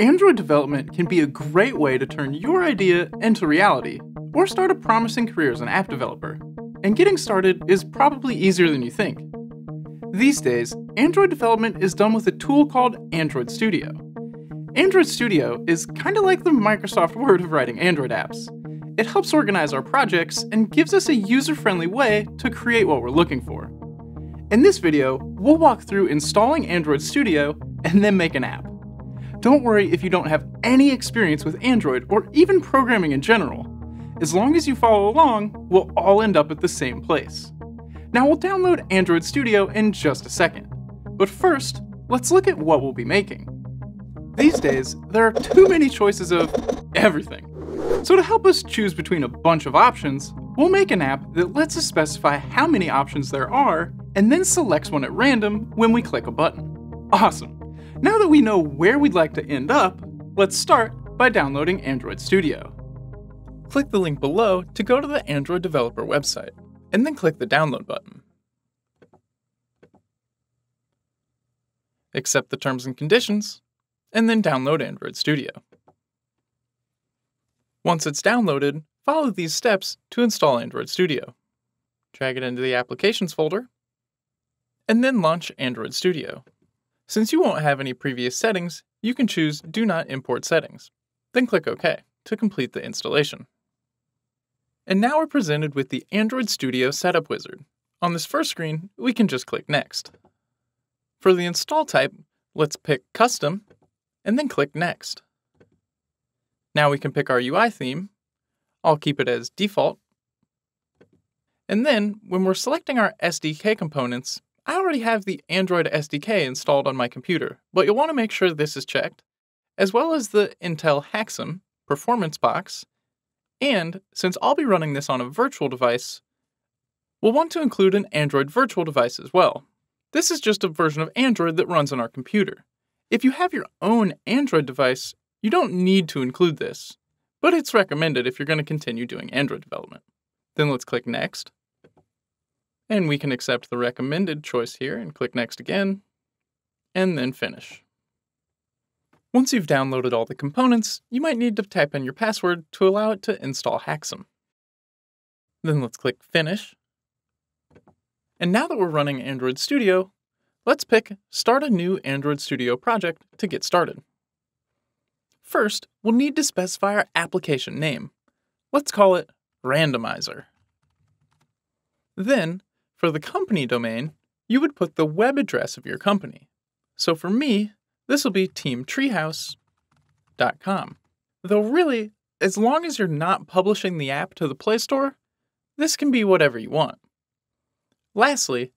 Android development can be a great way to turn your idea into reality, or start a promising career as an app developer. And getting started is probably easier than you think. These days, Android development is done with a tool called Android Studio. Android Studio is kind of like the Microsoft Word of writing Android apps. It helps organize our projects and gives us a user friendly way to create what we're looking for. In this video, we'll walk through installing Android Studio and then make an app. Don't worry if you don't have any experience with Android or even programming in general. As long as you follow along, we'll all end up at the same place. Now we'll download Android Studio in just a second. But first, let's look at what we'll be making. These days, there are too many choices of everything. So to help us choose between a bunch of options, we'll make an app that lets us specify how many options there are and then selects one at random when we click a button. Awesome! Now that we know where we'd like to end up, let's start by downloading Android Studio. Click the link below to go to the Android developer website, and then click the download button. Accept the terms and conditions, and then download Android Studio. Once it's downloaded, follow these steps to install Android Studio. Drag it into the Applications folder, and then launch Android Studio. Since you won't have any previous settings, you can choose Do Not Import Settings. Then click OK to complete the installation. And now we're presented with the Android Studio Setup Wizard. On this first screen, we can just click Next. For the install type, let's pick Custom, and then click Next. Now we can pick our UI theme. I'll keep it as default. And then, when we're selecting our SDK components, I already have the Android SDK installed on my computer, but you'll want to make sure this is checked, as well as the Intel HAXM performance box, and since I'll be running this on a virtual device, we'll want to include an Android virtual device as well. This is just a version of Android that runs on our computer. If you have your own Android device, you don't need to include this, but it's recommended if you're going to continue doing Android development. Then let's click Next. And we can accept the recommended choice here and click Next again, and then Finish. Once you've downloaded all the components, you might need to type in your password to allow it to install HAXM. Then let's click Finish. And now that we're running Android Studio, let's pick Start a new Android Studio project to get started. First, we'll need to specify our application name. Let's call it Randomizer. Then, for the company domain, you would put the web address of your company. So for me, this will be teamtreehouse.com. Though really, as long as you're not publishing the app to the Play Store, this can be whatever you want. Lastly,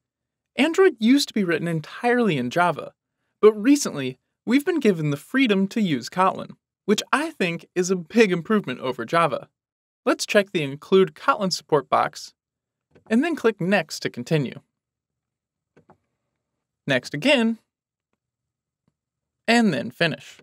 Android used to be written entirely in Java, but recently we've been given the freedom to use Kotlin, which I think is a big improvement over Java. Let's check the Include Kotlin Support box and then click Next to continue. Next again, and then Finish.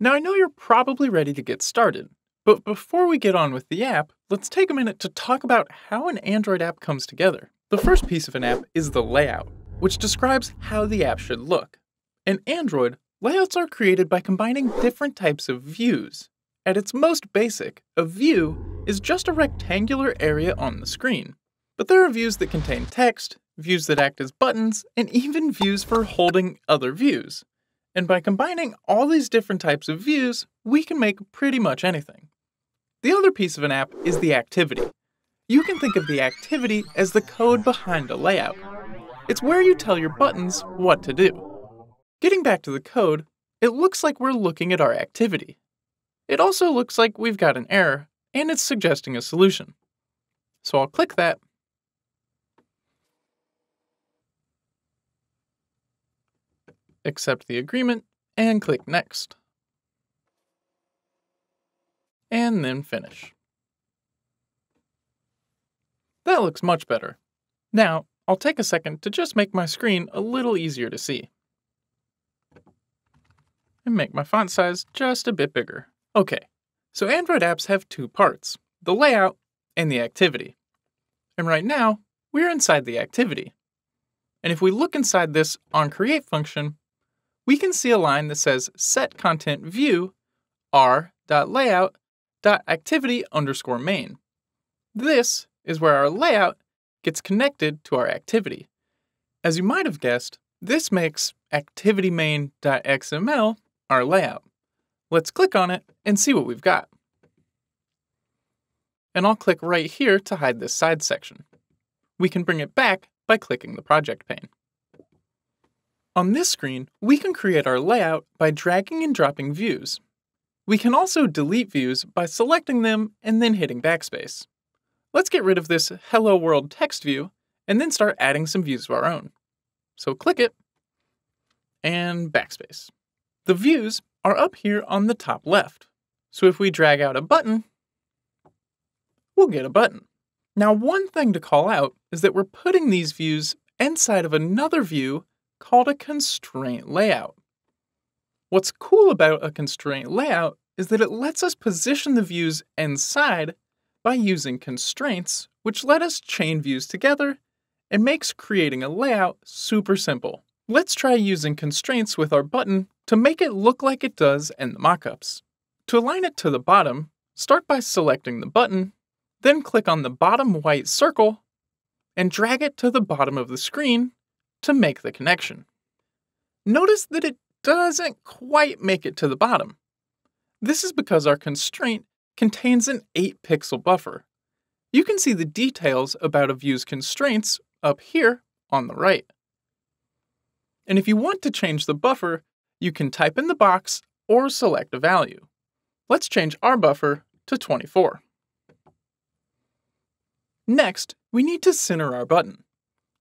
Now I know you're probably ready to get started, but before we get on with the app, let's take a minute to talk about how an Android app comes together. The first piece of an app is the layout, which describes how the app should look. In Android, layouts are created by combining different types of views. At its most basic, a view is just a rectangular area on the screen. But there are views that contain text, views that act as buttons, and even views for holding other views. And by combining all these different types of views, we can make pretty much anything. The other piece of an app is the activity. You can think of the activity as the code behind a layout. It's where you tell your buttons what to do. Getting back to the code, it looks like we're looking at our activity. It also looks like we've got an error, and it's suggesting a solution. So I'll click that. Accept the agreement and click Next. And then Finish. That looks much better. Now, I'll take a second to just make my screen a little easier to see. And make my font size just a bit bigger. Okay, so Android apps have two parts, the layout and the activity. And right now, we're inside the activity. And if we look inside this onCreate function, we can see a line that says set content view r.layout.activity underscore main. This is where our layout gets connected to our activity. As you might have guessed, this makes activityMain.xml our layout. Let's click on it and see what we've got. And I'll click right here to hide this side section. We can bring it back by clicking the project pane. On this screen, we can create our layout by dragging and dropping views. We can also delete views by selecting them and then hitting backspace. Let's get rid of this Hello World text view and then start adding some views of our own. So click it and backspace. The views are up here on the top left. So if we drag out a button, we'll get a button. Now, one thing to call out is that we're putting these views inside of another view called a constraint layout. What's cool about a constraint layout is that it lets us position the views inside by using constraints, which let us chain views together and makes creating a layout super simple. Let's try using constraints with our button to make it look like it does in the mockups. To align it to the bottom, start by selecting the button, then click on the bottom white circle and drag it to the bottom of the screen to make the connection. Notice that it doesn't quite make it to the bottom. This is because our constraint contains an 8 pixel buffer. You can see the details about a view's constraints up here on the right. And if you want to change the buffer, you can type in the box or select a value. Let's change our buffer to 24. Next, we need to center our button.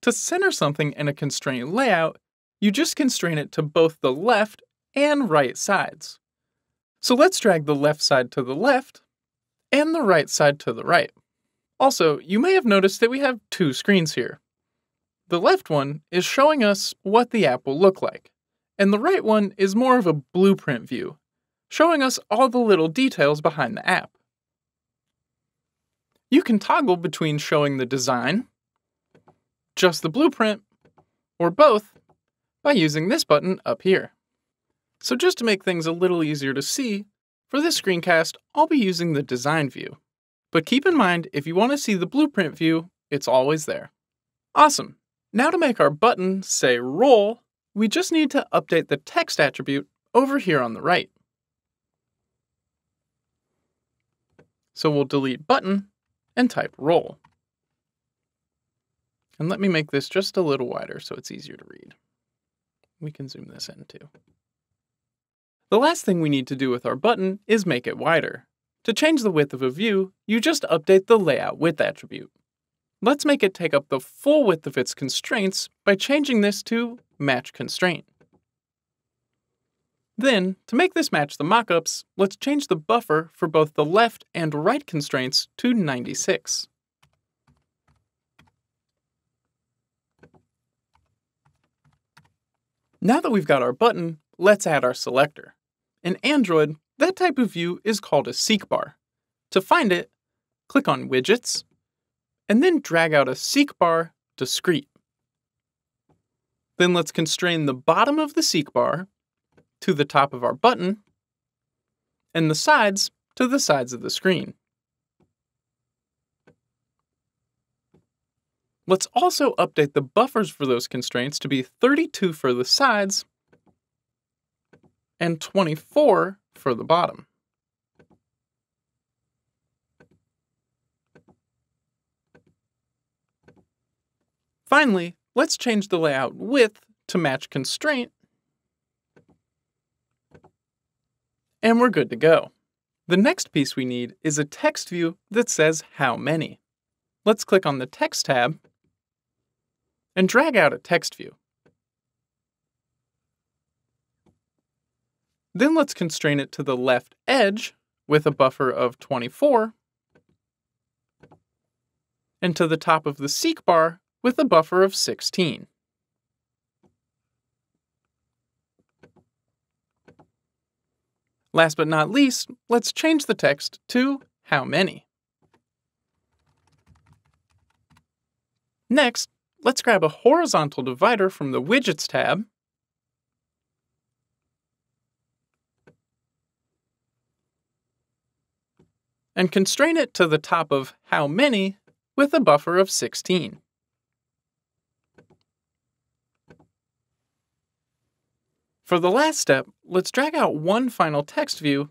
To center something in a constraint layout, you just constrain it to both the left and right sides. So let's drag the left side to the left and the right side to the right. Also, you may have noticed that we have two screens here. The left one is showing us what the app will look like, and the right one is more of a blueprint view, showing us all the little details behind the app. You can toggle between showing the design, just the blueprint, or both by using this button up here. So just to make things a little easier to see, for this screencast, I'll be using the design view. But keep in mind, if you want to see the blueprint view, it's always there. Awesome. Now to make our button say roll, we just need to update the text attribute over here on the right. So we'll delete button and type roll. And let me make this just a little wider so it's easier to read. We can zoom this in too. The last thing we need to do with our button is make it wider. To change the width of a view, you just update the layout width attribute. Let's make it take up the full width of its constraints by changing this to match constraint. Then, to make this match the mockups, let's change the buffer for both the left and right constraints to 96. Now that we've got our button, let's add our selector. In Android, that type of view is called a seek bar. To find it, click on Widgets, and then drag out a seek bar discrete. Then let's constrain the bottom of the seek bar to the top of our button and the sides to the sides of the screen. Let's also update the buffers for those constraints to be 32 for the sides and 24 for the bottom. Finally, let's change the layout width to match constraint. And we're good to go. The next piece we need is a text view that says how many. Let's click on the Text tab and drag out a text view. Then let's constrain it to the left edge with a buffer of 24 and to the top of the seek bar with a buffer of 16. Last but not least, let's change the text to how many. Next, let's grab a horizontal divider from the Widgets tab and constrain it to the top of how many with a buffer of 16. For the last step, let's drag out one final text view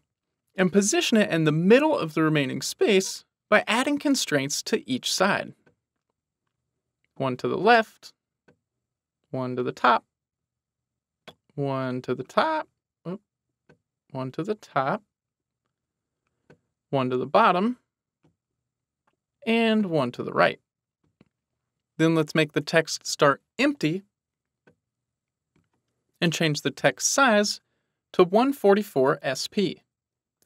and position it in the middle of the remaining space by adding constraints to each side. One to the left, one to the top, one to the top, one to the top, one to the bottom, and one to the right. Then let's make the text start empty and change the text size to 144 SP.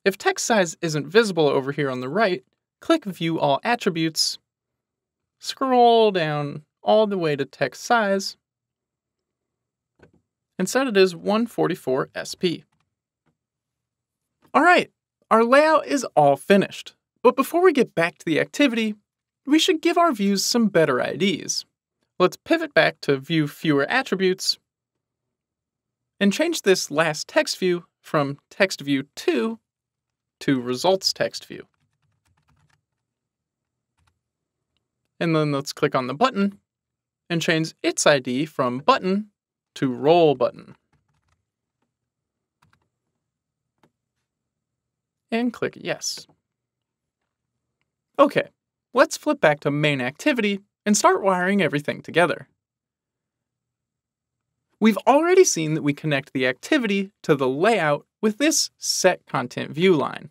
If text size isn't visible over here on the right, click View All Attributes, scroll down all the way to text size, and set it as 144 SP. All right, our layout is all finished, but before we get back to the activity, we should give our views some better IDs. Let's pivot back to View Fewer Attributes and change this last text view from Text View 2 to Results Text View. And then let's click on the button and change its ID from Button to Roll Button. and click Yes. Okay, let's flip back to main activity and start wiring everything together. We've already seen that we connect the activity to the layout with this Set Content View line.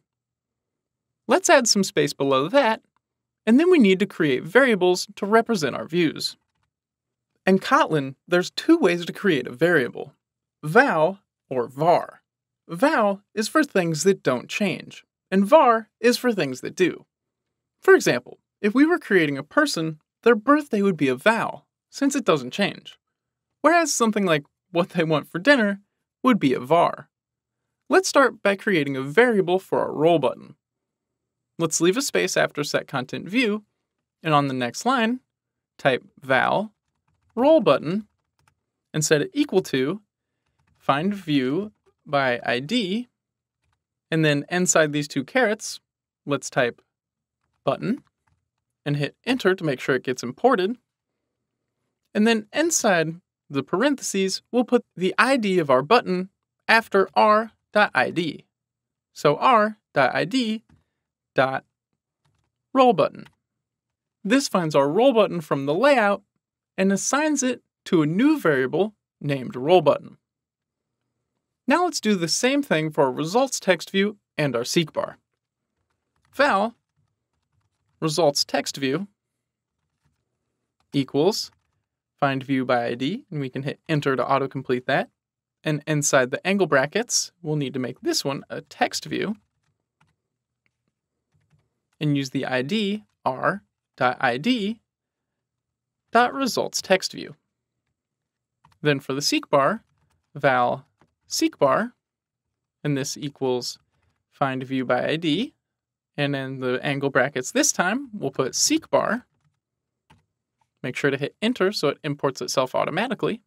Let's add some space below that, and then we need to create variables to represent our views. In Kotlin, there's two ways to create a variable, val or var. Val is for things that don't change, and var is for things that do. For example, if we were creating a person, their birthday would be a val, since it doesn't change. Whereas something like what they want for dinner would be a var. Let's start by creating a variable for our roll button. Let's leave a space after set content view, and on the next line, type val roll button and set it equal to find view by ID. And then inside these two carets, let's type button and hit enter to make sure it gets imported. And then inside the parentheses, we'll put the ID of our button after r.id. So r.id dot roll button. This finds our roll button from the layout and assigns it to a new variable named roll button. Now let's do the same thing for our results text view and our seek bar. Val results text view equals find view by ID, and we can hit enter to autocomplete that. And inside the angle brackets, we'll need to make this one a text view and use the ID r.id dot results text view. Then for the seek bar, val seek bar, and this equals find view by ID. And in the angle brackets this time, we'll put seek bar. Make sure to hit enter so it imports itself automatically.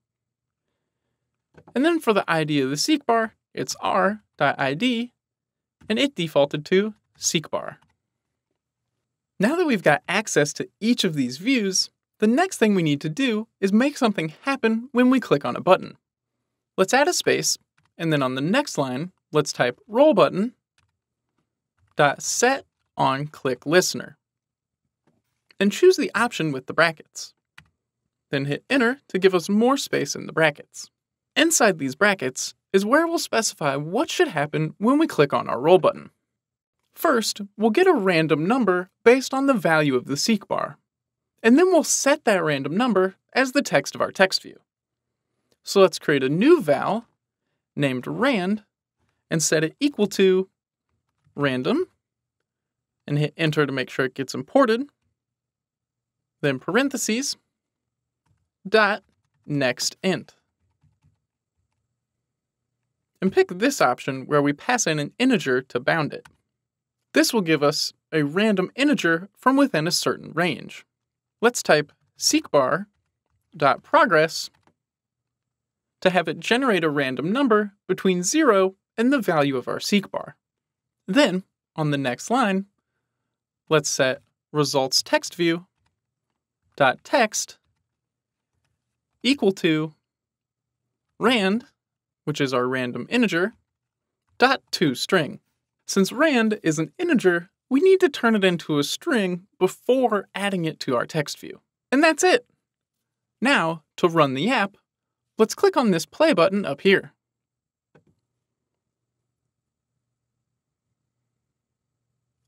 And then for the ID of the seek bar, it's r.id, and it defaulted to seek bar. Now that we've got access to each of these views, the next thing we need to do is make something happen when we click on a button. Let's add a space and then on the next line, let's type roll button dot set on click listener. And choose the option with the brackets. Then hit enter to give us more space in the brackets. Inside these brackets is where we'll specify what should happen when we click on our roll button. First, we'll get a random number based on the value of the seek bar. And then we'll set that random number as the text of our text view. So let's create a new val named rand and set it equal to random and hit enter to make sure it gets imported. Then parentheses dot next int. And pick this option where we pass in an integer to bound it. This will give us a random integer from within a certain range. Let's type seekbar.progress to have it generate a random number between 0 and the value of our seek bar. Then, on the next line, let's set results text view dot text equal to rand, which is our random integer, dot to string. Since rand is an integer, we need to turn it into a string before adding it to our text view. And that's it. Now, to run the app, let's click on this play button up here.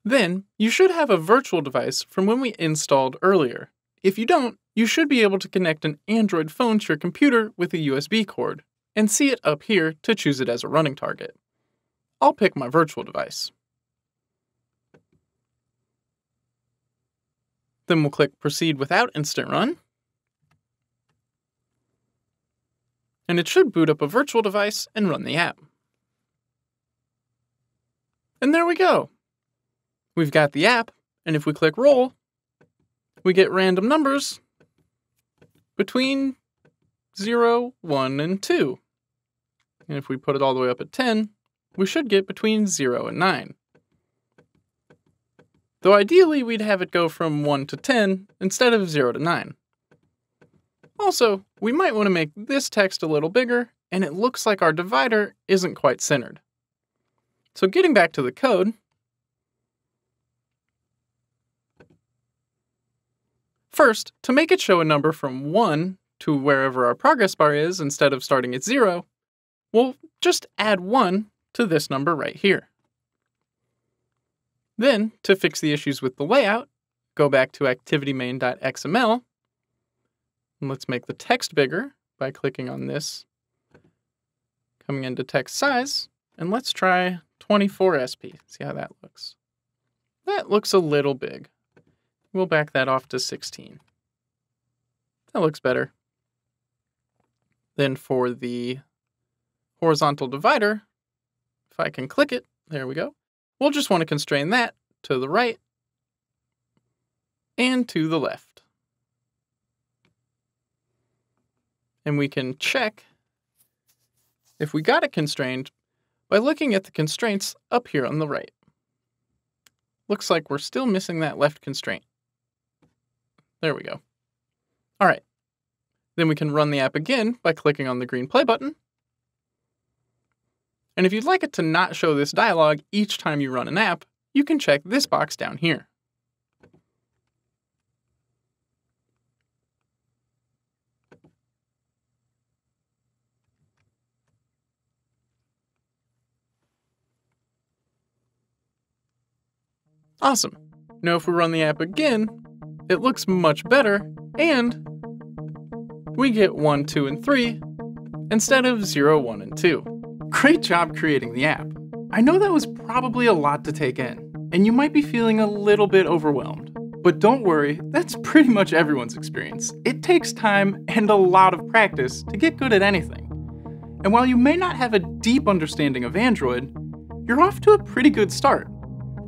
Then, you should have a virtual device from when we installed earlier. If you don't, you should be able to connect an Android phone to your computer with a USB cord, and see it up here to choose it as a running target. I'll pick my virtual device. Then we'll click Proceed without Instant Run. And it should boot up a virtual device and run the app. And there we go. We've got the app, and if we click Roll, we get random numbers between 0, 1, and 2. And if we put it all the way up at 10, we should get between 0 and 9. Though ideally we'd have it go from 1 to 10 instead of 0 to 9. Also, we might want to make this text a little bigger, and it looks like our divider isn't quite centered. So getting back to the code, First, to make it show a number from 1 to wherever our progress bar is instead of starting at 0, we'll just add 1 to this number right here. Then, to fix the issues with the layout, go back to activitymain.xml, and let's make the text bigger by clicking on this, coming into text size, and let's try 24SP, see how that looks. That looks a little big. We'll back that off to 16. That looks better. Then for the horizontal divider, if I can click it, there we go. We'll just want to constrain that to the right and to the left. And we can check if we got it constrained by looking at the constraints up here on the right. Looks like we're still missing that left constraint. There we go. All right. Then we can run the app again by clicking on the green play button. And if you'd like it to not show this dialog each time you run an app, you can check this box down here. Awesome. Now if we run the app again, it looks much better, and we get 1, 2, and 3 instead of 0, 1, and 2. Great job creating the app. I know that was probably a lot to take in, and you might be feeling a little bit overwhelmed. But don't worry, that's pretty much everyone's experience. It takes time and a lot of practice to get good at anything. And while you may not have a deep understanding of Android, you're off to a pretty good start.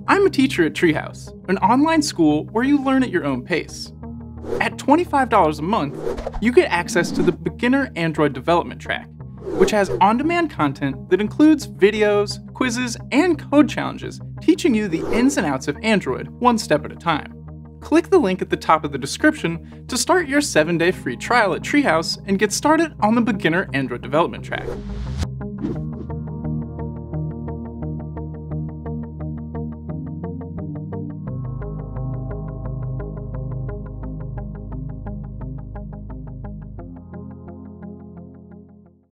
I'm a teacher at Treehouse, an online school where you learn at your own pace. At $25 a month, you get access to the Beginner Android Development Track, which has on demand content that includes videos, quizzes, and code challenges teaching you the ins and outs of Android one step at a time. Click the link at the top of the description to start your 7 day free trial at Treehouse and get started on the Beginner Android Development Track.